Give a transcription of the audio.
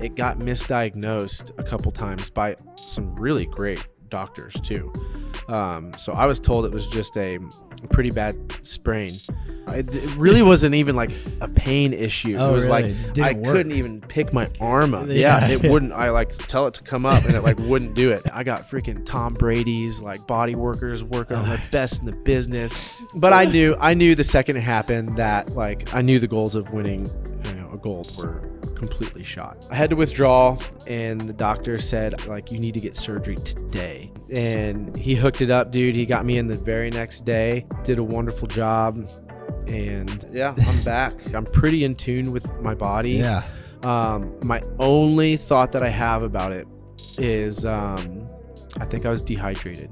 it got misdiagnosed a couple times by some really great doctors too. Um, so I was told it was just a pretty bad sprain. It, it really wasn't even like a pain issue. Oh, it was really? like It I work. couldn't even pick my arm up. Yeah. Yeah, it wouldn't. I like tell it to come up and it like wouldn't do it. I got freaking Tom Brady's like body workers working on the best in the business. But I knew I knew the second it happened that like I knew the goals of winning you know, a gold were completely shot. I had to withdraw and the doctor said like you need to get surgery today. And he hooked it up, dude. He got me in the very next day. Did a wonderful job. And yeah, I'm back. I'm pretty in tune with my body. Yeah. Um, my only thought that I have about it is um, I think I was dehydrated.